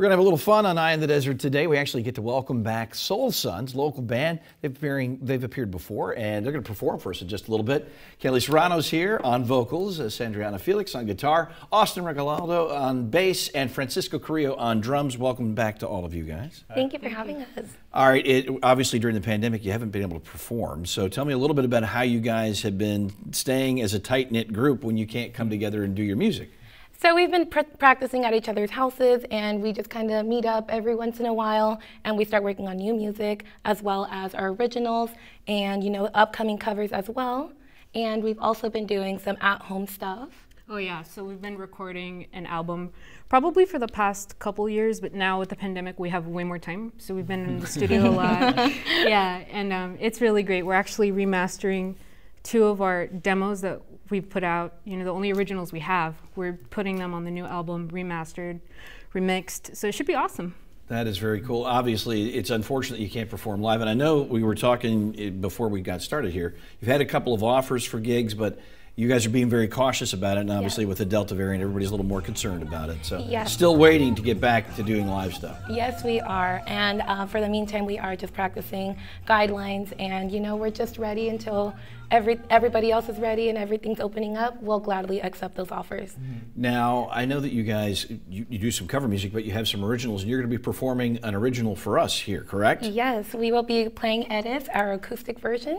We're going to have a little fun on Eye on the Desert today. We actually get to welcome back Sol Suns, local band. They've, appearing, they've appeared before, and they're going to perform for us in just a little bit. Kelly Serrano's here on vocals, uh, Sandriana Felix on guitar, Austin Regalado on bass, and Francisco Carrillo on drums. Welcome back to all of you guys. Thank you for having us. All right, it, obviously during the pandemic you haven't been able to perform, so tell me a little bit about how you guys have been staying as a tight-knit group when you can't come together and do your music. So we've been pr practicing at each other's houses and we just kind of meet up every once in a while and we start working on new music as well as our originals and you know upcoming covers as well. And we've also been doing some at-home stuff. Oh yeah, so we've been recording an album probably for the past couple years, but now with the pandemic we have way more time, so we've been in the studio a lot. Yeah, and um, it's really great. We're actually remastering two of our demos that we've put out, you know, the only originals we have. We're putting them on the new album, remastered, remixed. So it should be awesome. That is very cool. Obviously, it's unfortunate you can't perform live. And I know we were talking eh, before we got started here. You've had a couple of offers for gigs, but you guys are being very cautious about it, and obviously with the Delta variant, everybody's a little more concerned about it. So, yes. still waiting to get back to doing live stuff. Yes, we are, and uh, for the meantime, we are just practicing guidelines, and you know, we're just ready until every everybody else is ready and everything's opening up. We'll gladly accept those offers. Mm -hmm. Now, I know that you guys you, you do some cover music, but you have some originals, and you're going to be performing an original for us here, correct? Yes, we will be playing Edith, our acoustic version,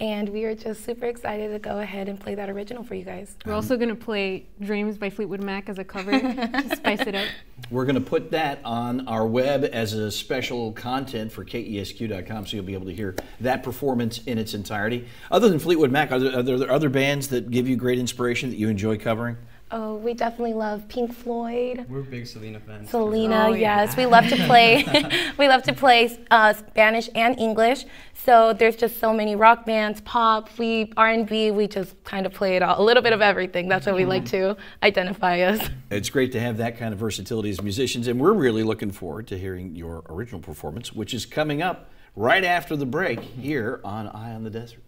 and we are just super excited to go ahead and play that original for you guys. We're also going to play Dreams by Fleetwood Mac as a cover to spice it up. We're going to put that on our web as a special content for KESQ.com so you'll be able to hear that performance in its entirety. Other than Fleetwood Mac, are there, are there other bands that give you great inspiration that you enjoy covering? Oh, we definitely love Pink Floyd. We're big Selena fans. Selena, oh, yes, yeah. we love to play. we love to play uh, Spanish and English. So there's just so many rock bands, pop, we R&B. We just kind of play it all, a little bit of everything. That's what we like to identify as. It's great to have that kind of versatility as musicians, and we're really looking forward to hearing your original performance, which is coming up right after the break here on Eye on the Desert.